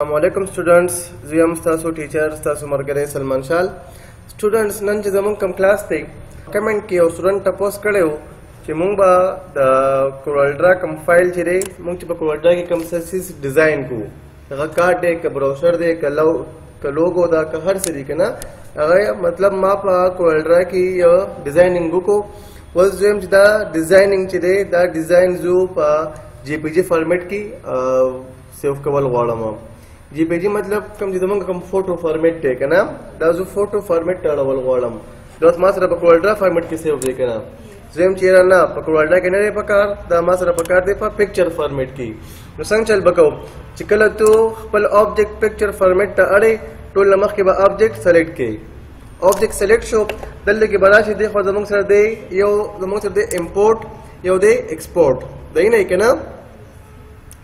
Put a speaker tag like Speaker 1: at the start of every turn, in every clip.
Speaker 1: السلام علیکم سټوډنټس زه یم تاسو ټیچر تاسو مرګره سلمان شال سټوډنټس نن چې زمون کم کلاس دی کمنټ کې یو سټوډنټ تاسو کړو چې مونږ به د کورالډرا کم فایل چې دی مونږ چې په کورالډرا کې کم سیس ډیزاین کوو هغه کارت دی که براوسر دی که لو که لوګو دا که هر څه دی کنه هغه مطلب ما په کولډرا کې یو ډیزاینینګ وکړو اوس زم چې دا ډیزاینینګ چې دی دا ډیزاین زو په جی پی جی فارمیټ کې سیو کول غواړم جی پی جی مطلب کوم چې زمونږ کوم فوټو فارمیټ دی کنه دا زو فوټو فارمیټ ټاړول غواړم دا ما سره په کولډرا فارمیټ کې سیو دی کنه زم چیرې نه په کورولډا کې نه دی پکار دا ما سره پکار دی په پکچر فارمیټ کې نو څنګه چل بکو چې کله ته خپل آبجیکټ پکچر فارمیټ ته اړې ټول مخ کې به آبجیکټ سلیکټ کې آبجیکټ سلیکټ شو دلته کې براشي دی خو زموږ سره دی یو زموږ سره دی امپورټ یو دی ایکسپورټ دی نه کنه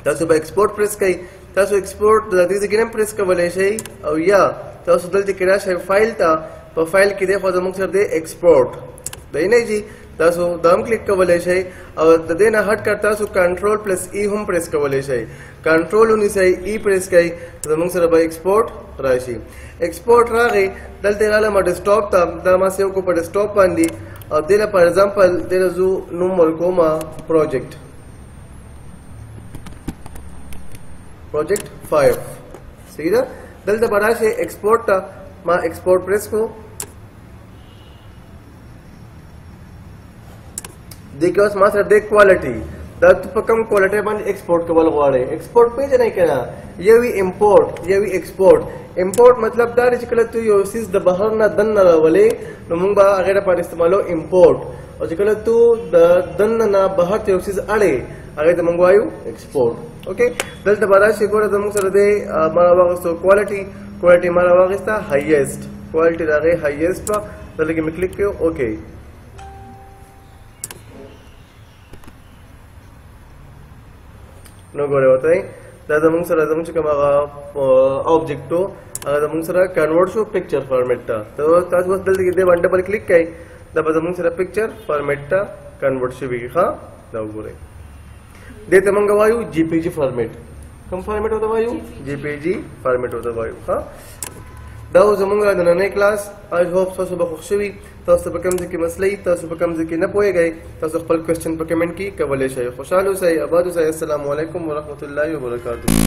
Speaker 1: تاسو به ایکسپورټ پریس کړئ تاسو ایکسپورټ د دې ځای کې هم پریس کولی شئ او یا تاسو دلته کې راشئ فایل ته په فایل کې دی خو زموږ سره دی ایکسپورټ دی نه جي تاسو دا هم کلیک کولی شئ او د دې نه هټ کر تاسو کنټرول پلس ای هم پریس کولی شئ کنټرول ونیسئ ای پریس کړئ زموږ سره به ایکسپورټ راشي ایکسپورټ راغی دلته رااله ما ډیسکټاپ ته دا ما سیو کو په ډیسکټاپ باندې او دې لپاره اگزامپل دې زو نوم ورکوم پروجیکټ پروجیکټ 5 صحیح ده دلته براشه ایکسپورټ ته ما ایکسپورټ پریس کو دیکھو اس ما سره د کوالټي دا ته په کوم کوالټي باندې ایکسپورټ کول غواړي ایکسپورټ پیژنې کړه یوی امپورټ یوی ایکسپورټ امپورټ مطلب دا چې کله ته یو سیس د بهر نه دننه راولې نو موږ به هغه لپاره استعمالو امپورټ او چې کله ته د دننه نه بهر ته یو څیز اړې هغه ته موږ وایو ایکسپورټ اوکې دلته به راشي ګوره زموږ سره دی ما راواغستو کوالټي کوالټي ما راواغسته هایېسټ کوالټي راغی هایېسټ وه دلته کې مې کلیک کړو اوکې نو ګوره وته دا زمونږ سره زمونږ چې کوم هغه آبجیکټ وو هغه زمونږ سره کنورټ شو پکچر فارمیټ ته ته تاسو بس دلته کې دې باندې ډبل کلیک کړئ دا به زمونږ سره پکچر فارمیټ ته کنورټ شي وي ښا دا وګورئ دې ته مونږ وایو جی پی جی فارمیټ کوم فارمیټ وته وایو جی پی جی فارمیټ وته وایو ښا دا زمونږ د نننې کلاس آی هوپ تاسو به خوښ شئ تاسو ته په کوم ځای کې مسله وي تاسو په کوم ځای کې نه پوهېږئ تاسو خپل کوېسچن په کمنټ کې کولی شئ خوشحال اوسئ اباد اوسئ السلام علیکم ورحمت الله وبرکاتو